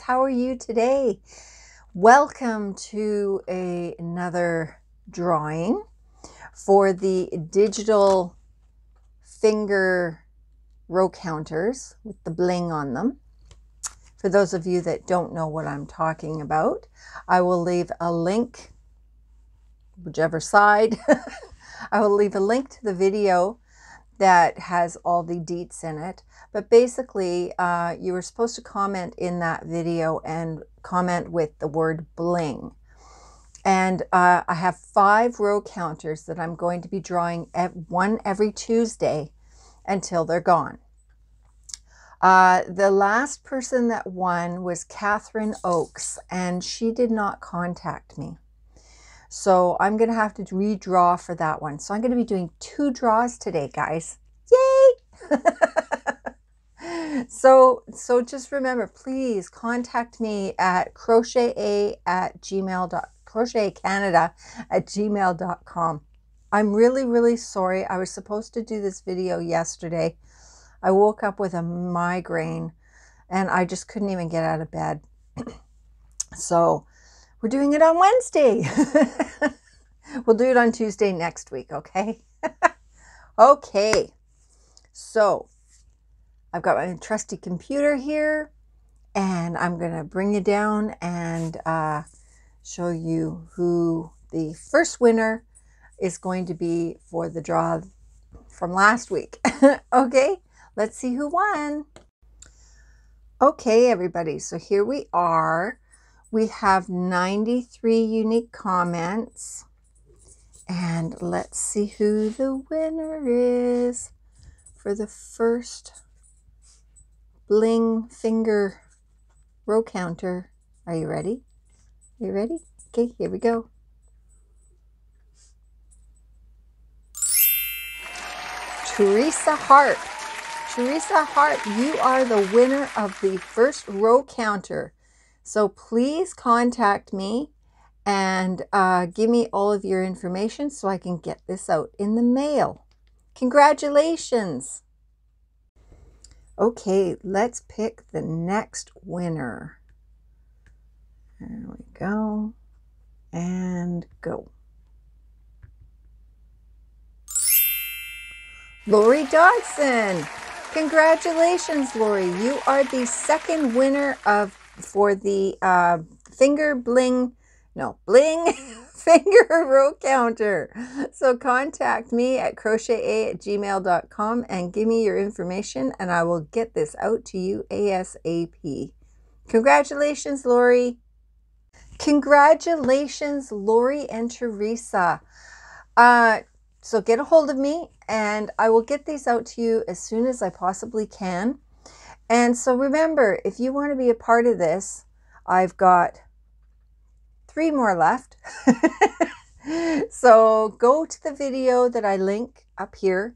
How are you today? Welcome to a, another drawing for the digital finger row counters with the bling on them. For those of you that don't know what I'm talking about, I will leave a link, whichever side, I will leave a link to the video that has all the deets in it. But basically, uh, you were supposed to comment in that video and comment with the word bling. And uh, I have five row counters that I'm going to be drawing one every Tuesday until they're gone. Uh, the last person that won was Catherine Oakes, and she did not contact me. So I'm going to have to redraw for that one. So I'm going to be doing two draws today, guys. Yay! so, so just remember, please contact me at crochet a at gmail. crochet canada at gmail.com. I'm really, really sorry. I was supposed to do this video yesterday. I woke up with a migraine and I just couldn't even get out of bed. so we're doing it on Wednesday. we'll do it on Tuesday next week, okay? okay. So I've got my trusty computer here and I'm going to bring you down and uh, show you who the first winner is going to be for the draw from last week. okay, let's see who won. Okay, everybody, so here we are. We have 93 unique comments. And let's see who the winner is for the first bling finger row counter. Are you ready? Are you ready? Okay, here we go. Teresa Hart. Teresa Hart, you are the winner of the first row counter. So please contact me and uh, give me all of your information so I can get this out in the mail. Congratulations! Okay, let's pick the next winner. There we go. And go. Lori Dodson. Congratulations, Lori. You are the second winner of for the uh, finger bling, no, bling finger row counter. So contact me at crochet at gmail.com and give me your information and I will get this out to you ASAP. Congratulations, Lori. Congratulations, Lori and Teresa. Uh, so get a hold of me and I will get these out to you as soon as I possibly can. And so remember, if you want to be a part of this, I've got three more left. so go to the video that I link up here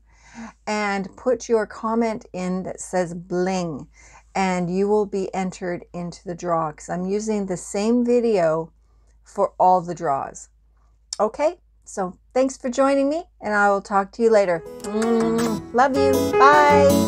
and put your comment in that says bling and you will be entered into the draw because I'm using the same video for all the draws. Okay, so thanks for joining me and I will talk to you later. Mm, love you. Bye.